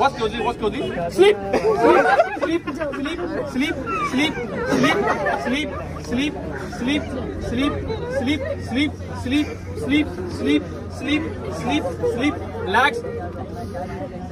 What's closing? What's closing? Sleep. Sleep. Sleep. Sleep. Sleep. Sleep. Sleep. Sleep. Sleep. Sleep. Sleep. Sleep. Sleep. Sleep. Sleep. Sleep. Sleep. Sleep. Relax.